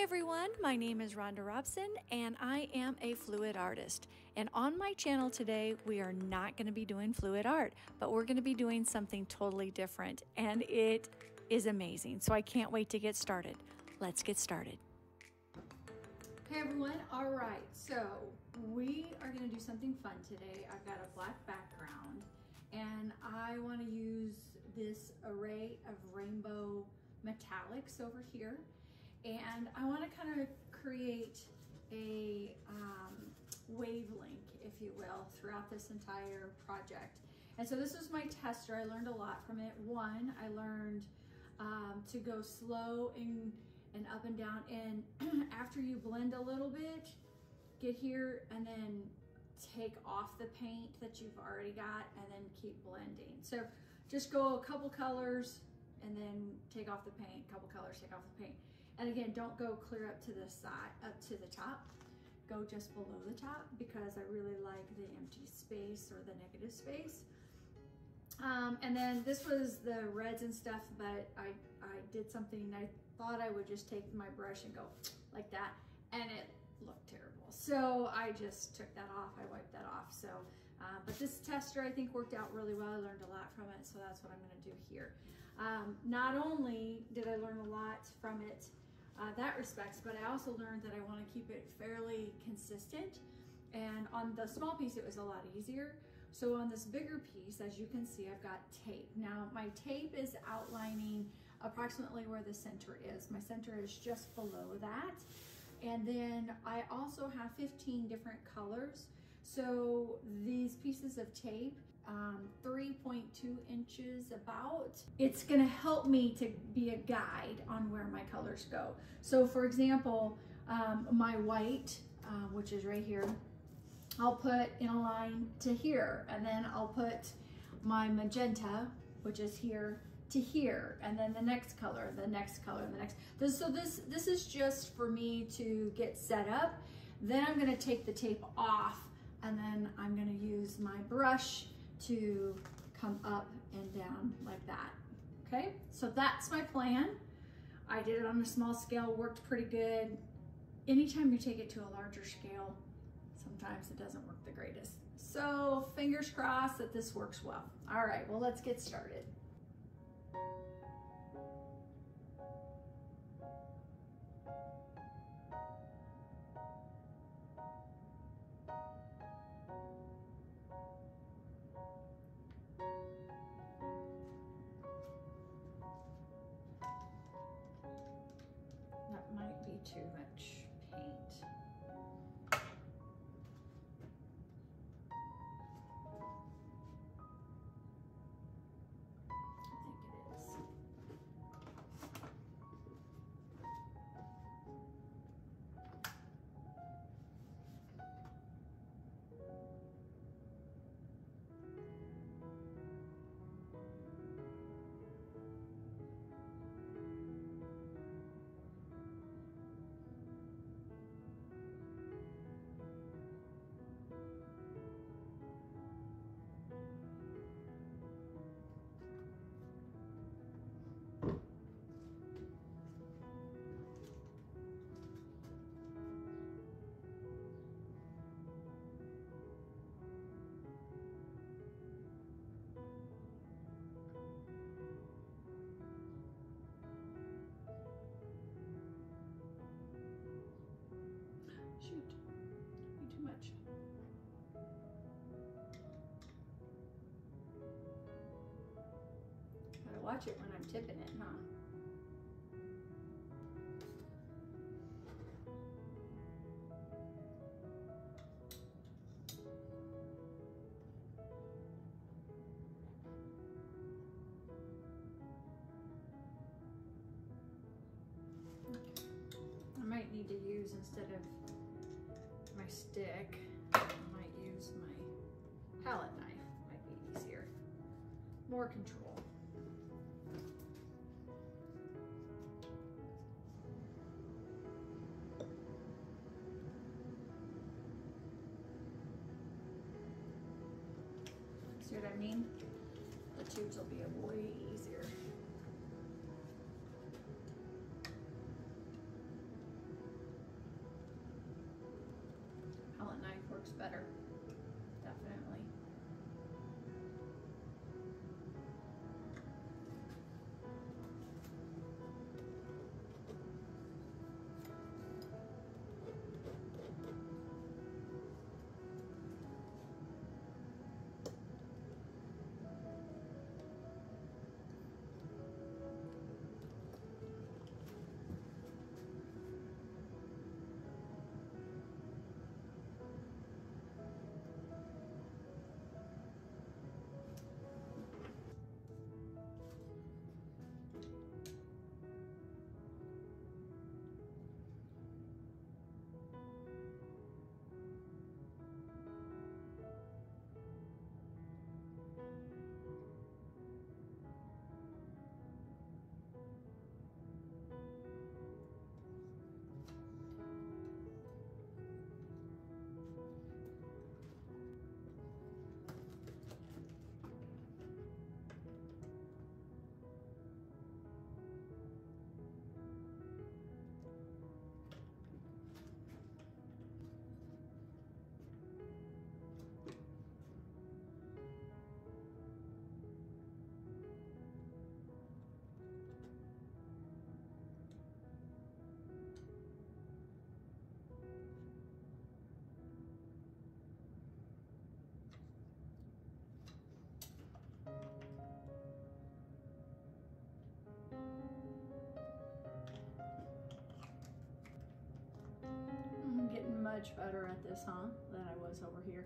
Everyone, my name is Rhonda Robson and I am a fluid artist. And on my channel today, we are not going to be doing fluid art, but we're going to be doing something totally different and it is amazing. So I can't wait to get started. Let's get started. Hey everyone, all right, so we are going to do something fun today. I've got a black background and I want to use this array of rainbow metallics over here and I want to kind of create a um, wavelength, if you will, throughout this entire project. And so this was my tester. I learned a lot from it. One, I learned um, to go slow and, and up and down. And after you blend a little bit, get here and then take off the paint that you've already got and then keep blending. So just go a couple colors and then take off the paint, couple colors, take off the paint. And again, don't go clear up to the side, up to the top. Go just below the top because I really like the empty space or the negative space. Um, and then this was the reds and stuff, but I, I did something, I thought I would just take my brush and go like that, and it looked terrible. So I just took that off, I wiped that off. So, uh, but this tester I think worked out really well. I learned a lot from it, so that's what I'm gonna do here. Um, not only did I learn a lot from it, uh, that respects, but I also learned that I want to keep it fairly consistent. And on the small piece, it was a lot easier. So on this bigger piece, as you can see, I've got tape. Now my tape is outlining approximately where the center is. My center is just below that. And then I also have 15 different colors. So these pieces of tape um, 3.2 inches about. It's gonna help me to be a guide on where my colors go. So for example, um, my white, uh, which is right here, I'll put in a line to here, and then I'll put my magenta, which is here, to here, and then the next color, the next color, the next. This, so this, this is just for me to get set up. Then I'm gonna take the tape off, and then I'm gonna use my brush to come up and down like that. Okay, so that's my plan. I did it on a small scale, worked pretty good. Anytime you take it to a larger scale, sometimes it doesn't work the greatest. So fingers crossed that this works well. All right, well, let's get started. Watch it when I'm tipping it, huh? I might need to use instead of my stick. I might use my palette knife, might be easier. More control. The tubes will be way much better at this, huh? Than I was over here.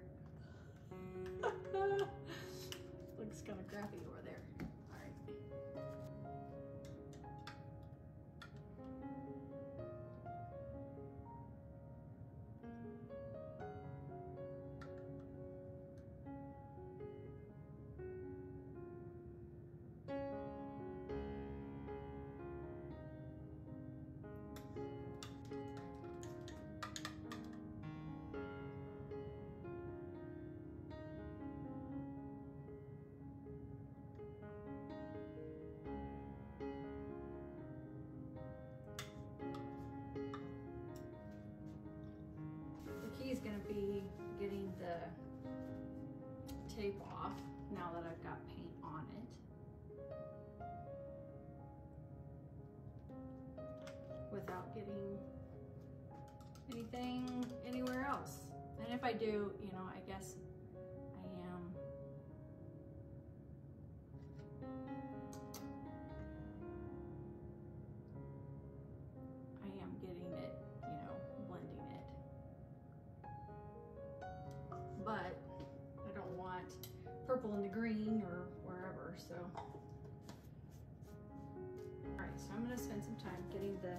Looks kind of crappy over there. Going to be getting the tape off now that I've got paint on it. Without getting anything anywhere else. And if I do, you know, I guess purple in the green or wherever, so. All right, so I'm gonna spend some time getting the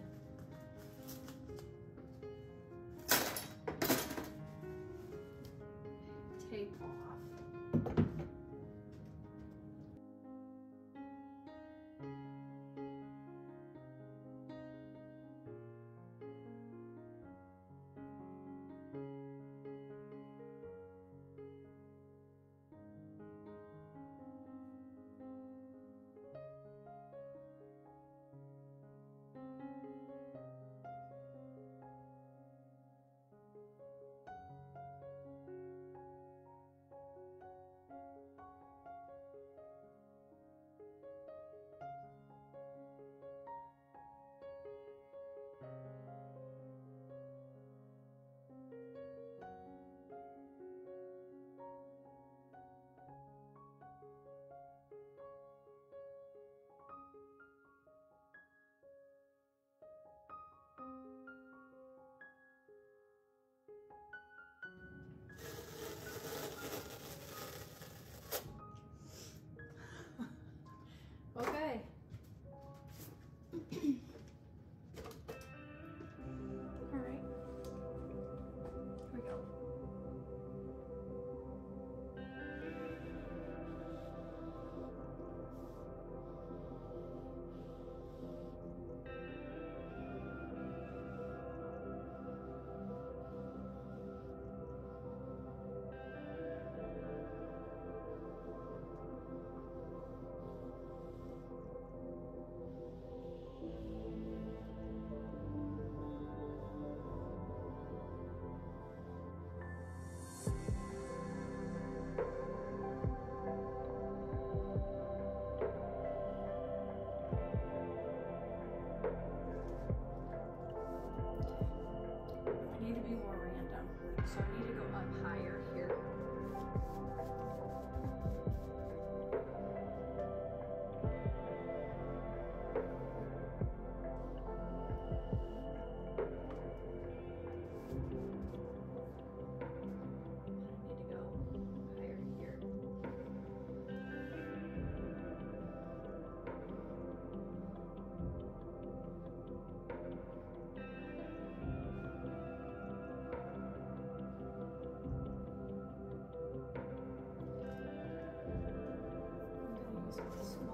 to be more random. So Christmas.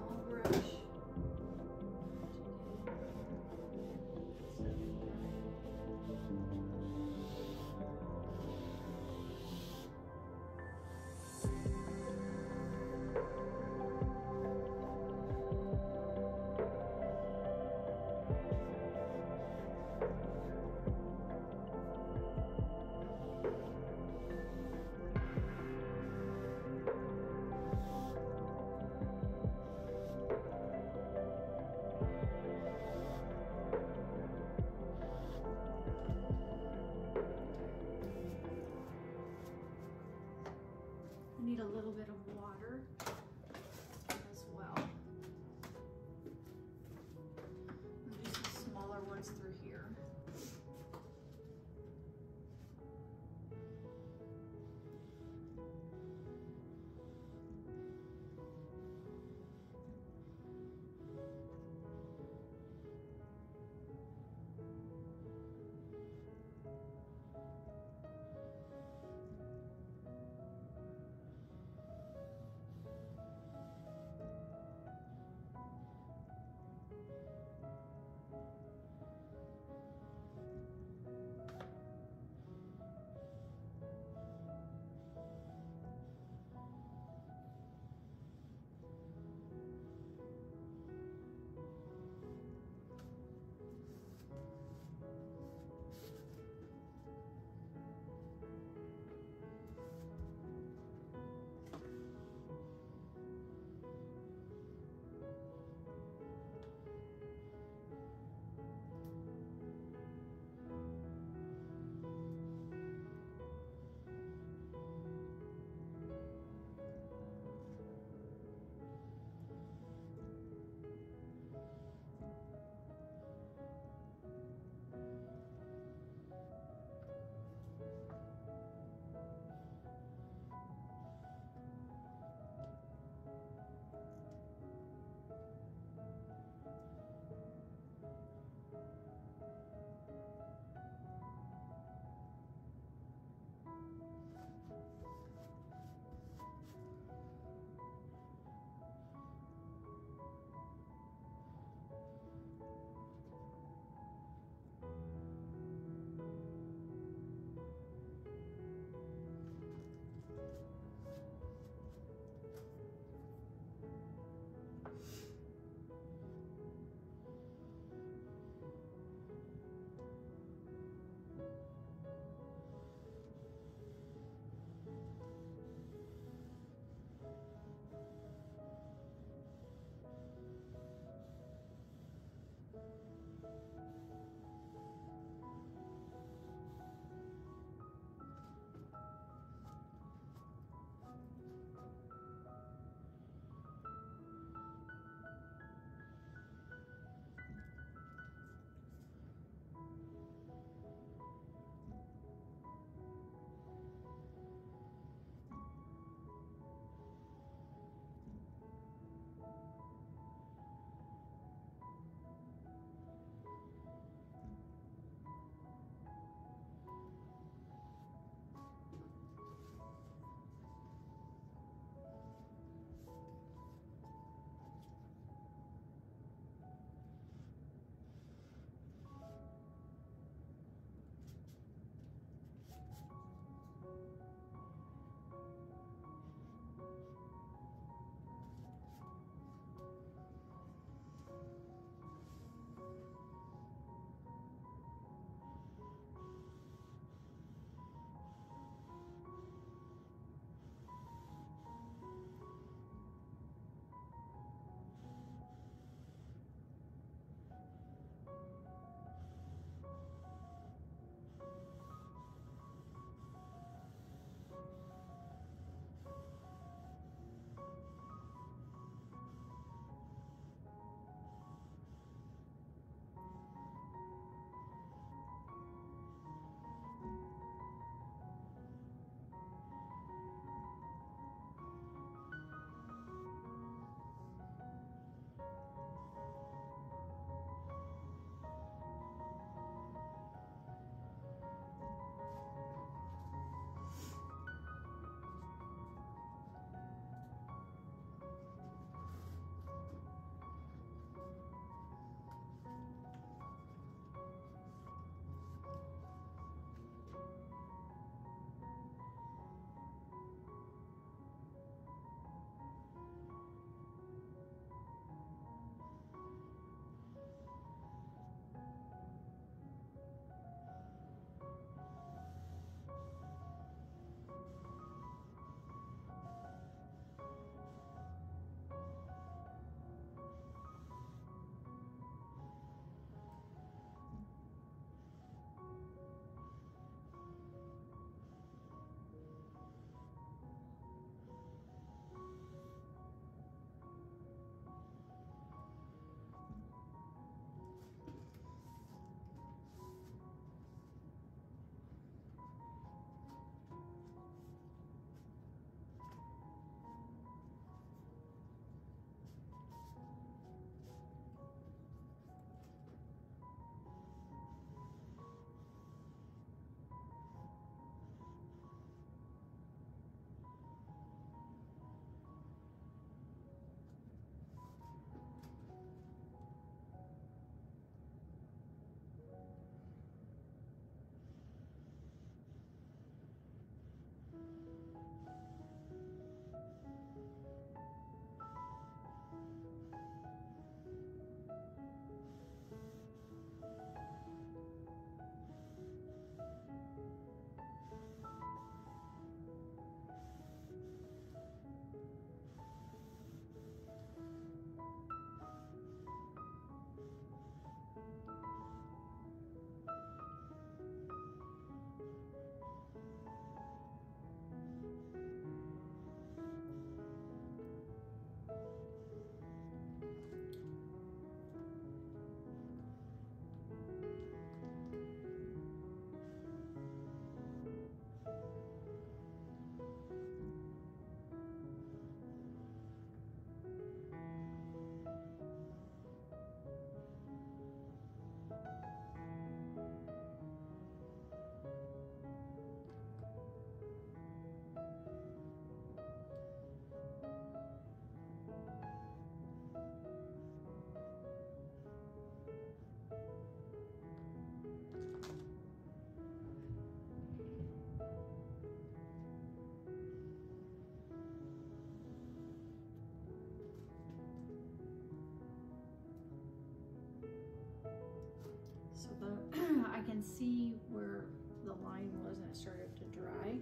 and see where the line was and it started to dry.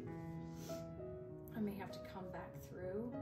I may have to come back through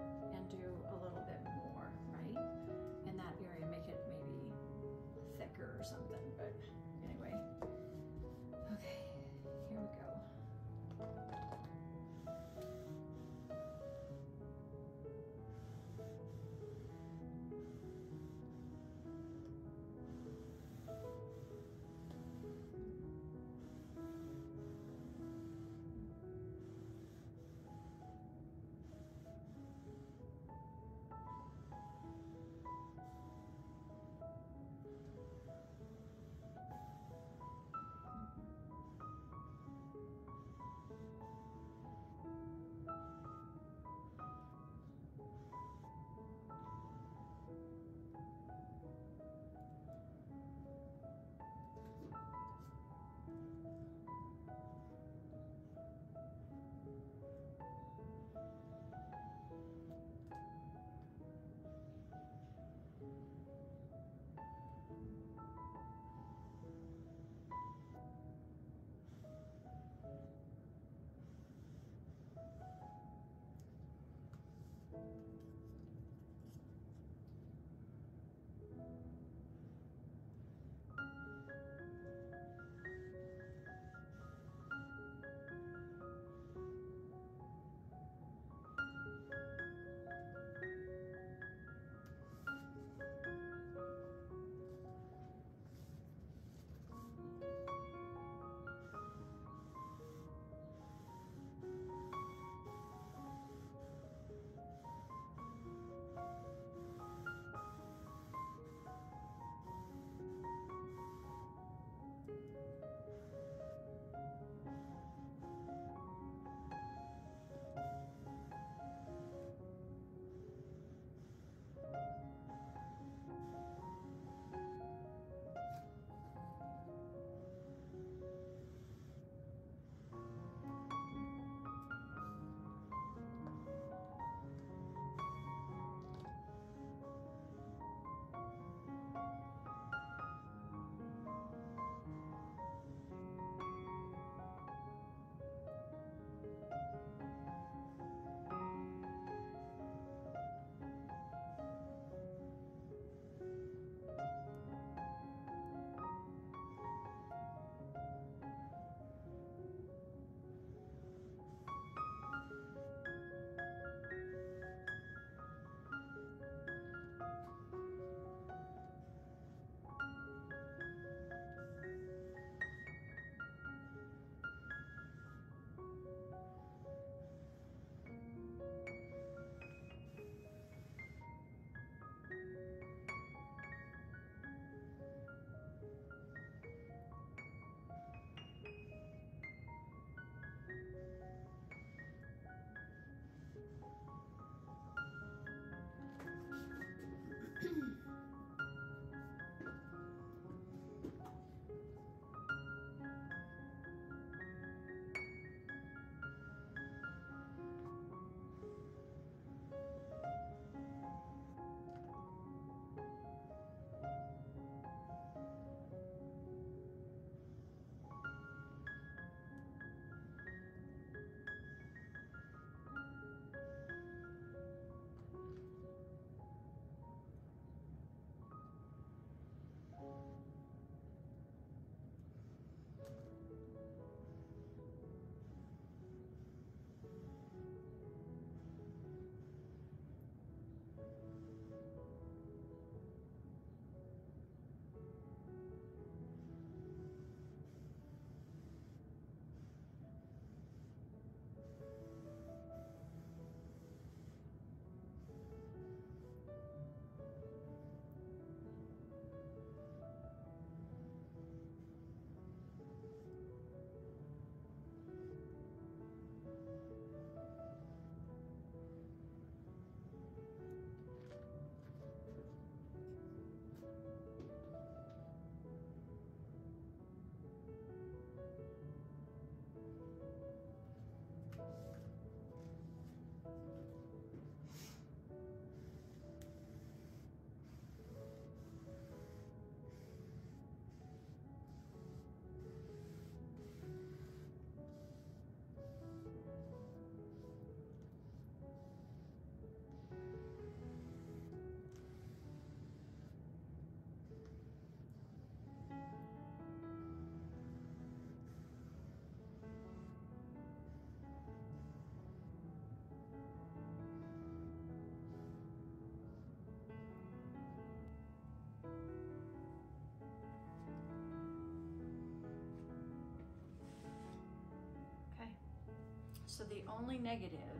So the only negative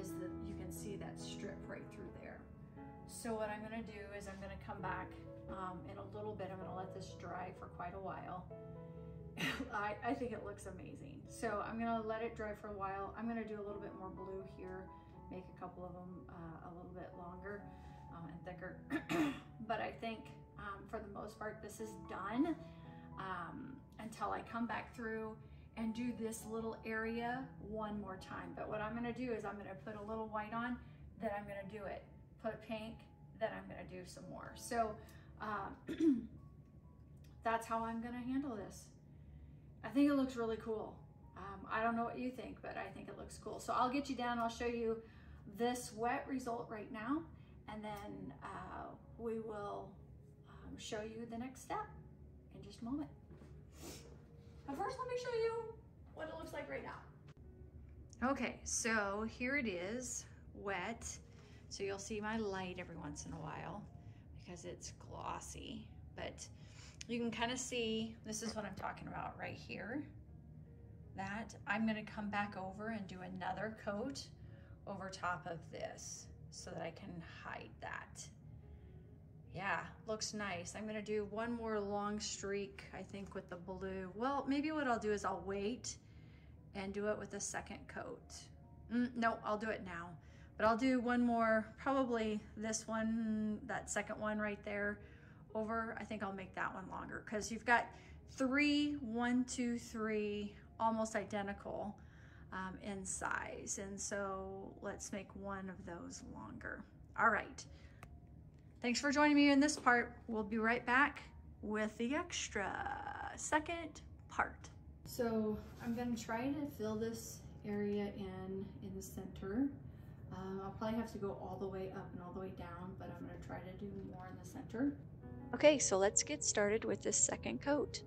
is that you can see that strip right through there. So what I'm gonna do is I'm gonna come back um, in a little bit. I'm gonna let this dry for quite a while. I, I think it looks amazing. So I'm gonna let it dry for a while. I'm gonna do a little bit more blue here, make a couple of them uh, a little bit longer um, and thicker. but I think um, for the most part, this is done um, until I come back through and do this little area one more time. But what I'm gonna do is I'm gonna put a little white on, then I'm gonna do it. Put a pink, then I'm gonna do some more. So um, that's how I'm gonna handle this. I think it looks really cool. Um, I don't know what you think, but I think it looks cool. So I'll get you down, I'll show you this wet result right now, and then uh, we will um, show you the next step in just a moment. But first, let me show you what it looks like right now. Okay, so here it is, wet. So you'll see my light every once in a while because it's glossy, but you can kind of see, this is what I'm talking about right here. That I'm gonna come back over and do another coat over top of this so that I can hide that. Yeah, looks nice. I'm gonna do one more long streak, I think with the blue. Well, maybe what I'll do is I'll wait and do it with a second coat. Mm, no, I'll do it now. But I'll do one more, probably this one, that second one right there over. I think I'll make that one longer because you've got three, one, two, three, almost identical um, in size. And so let's make one of those longer. All right. Thanks for joining me in this part. We'll be right back with the extra second part. So I'm gonna try to fill this area in in the center. Um, I'll probably have to go all the way up and all the way down, but I'm gonna try to do more in the center. Okay, so let's get started with this second coat.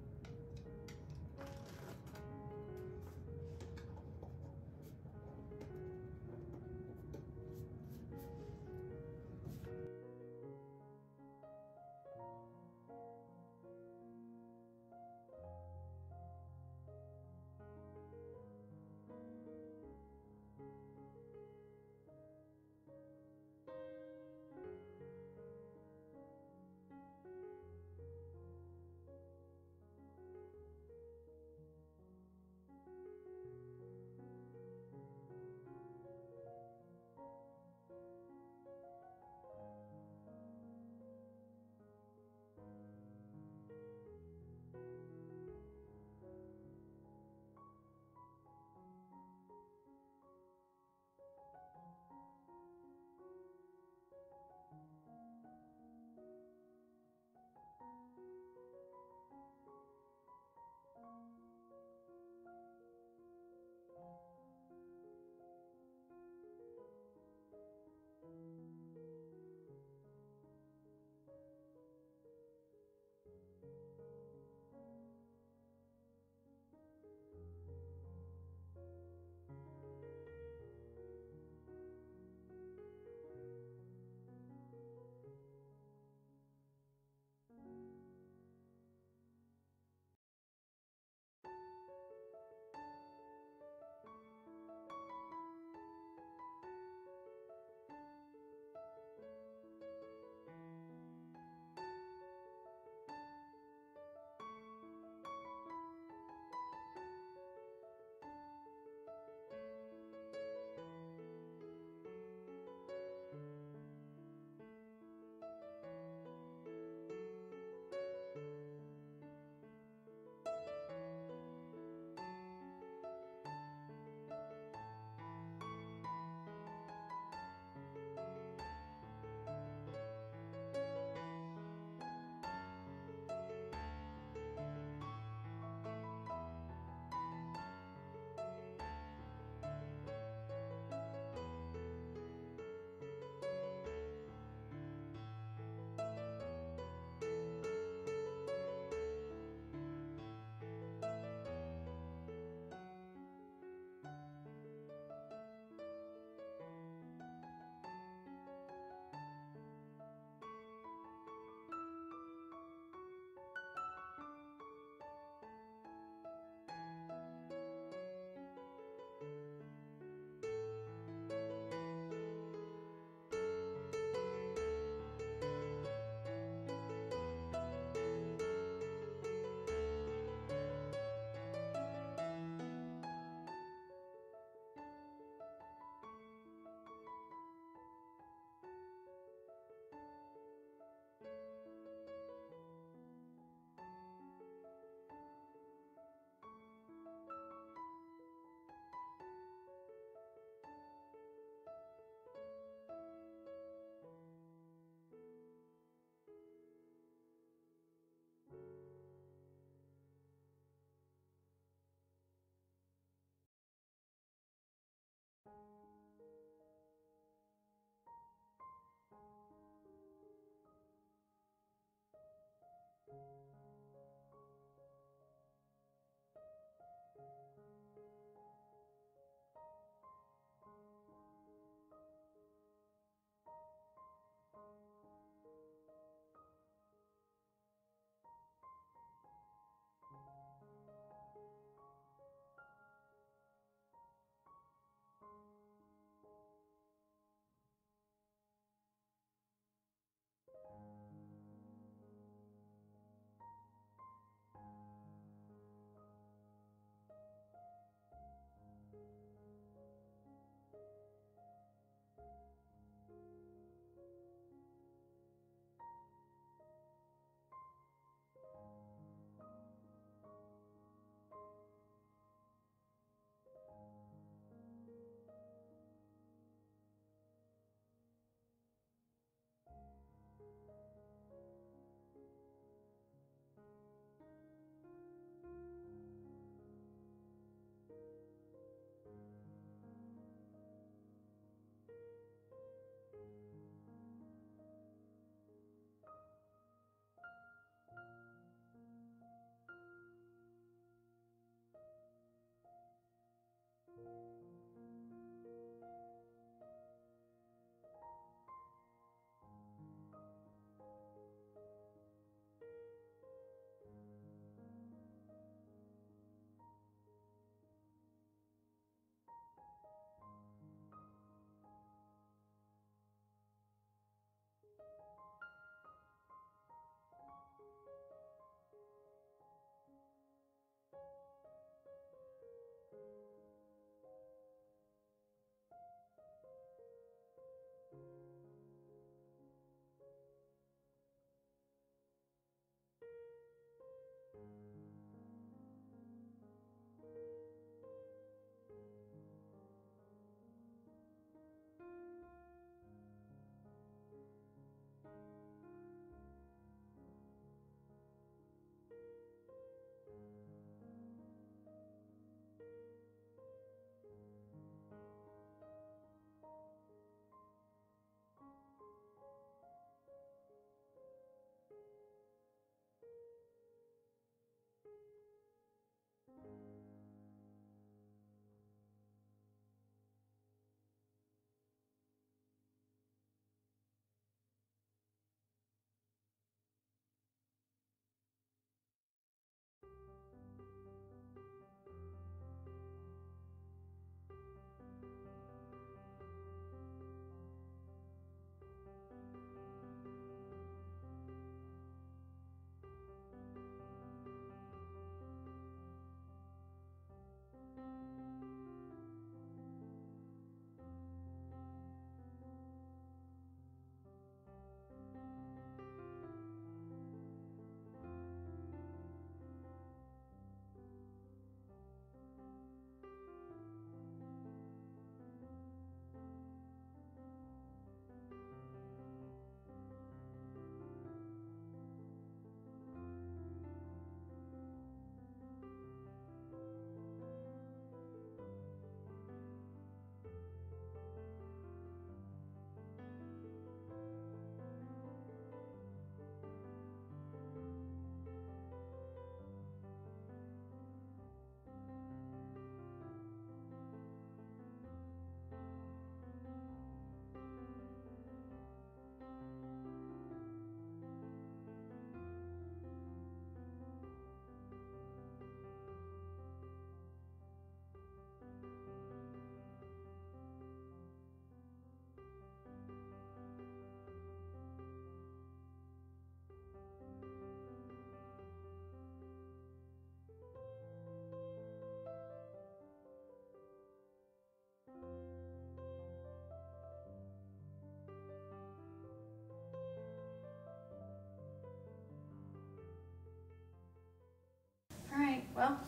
Well,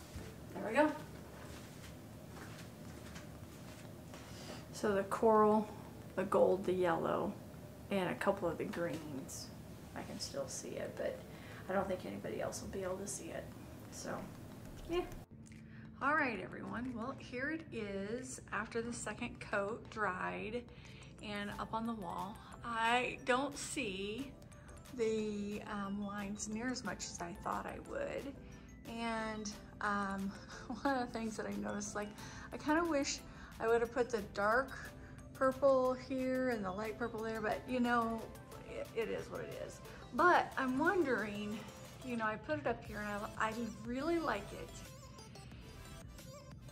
there we go. So the coral, the gold, the yellow, and a couple of the greens. I can still see it, but I don't think anybody else will be able to see it. So, yeah. All right, everyone. Well, here it is after the second coat dried and up on the wall. I don't see the um, lines near as much as I thought I would. And um, one of the things that I noticed, like, I kind of wish I would have put the dark purple here and the light purple there, but you know, it, it is what it is. But I'm wondering, you know, I put it up here and I, I really like it.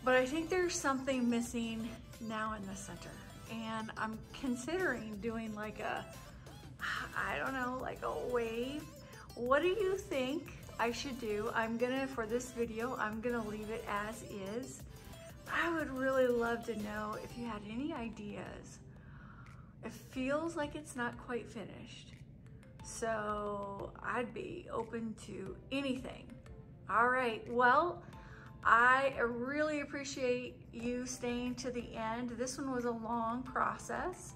But I think there's something missing now in the center. And I'm considering doing like a, I don't know, like a wave. What do you think I should do? I'm gonna, for this video, I'm gonna leave it as is. I would really love to know if you had any ideas. It feels like it's not quite finished. So I'd be open to anything. All right, well, I really appreciate you staying to the end. This one was a long process,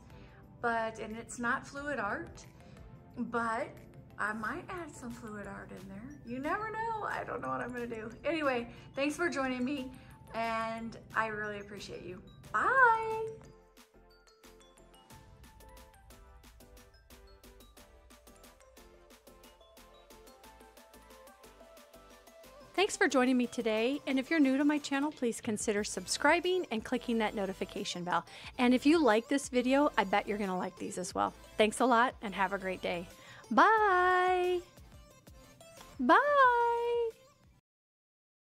but, and it's not fluid art, but I might add some fluid art in there. You never know. I don't know what I'm gonna do. Anyway, thanks for joining me and I really appreciate you. Bye. Thanks for joining me today. And if you're new to my channel, please consider subscribing and clicking that notification bell. And if you like this video, I bet you're going to like these as well. Thanks a lot and have a great day. Bye. Bye.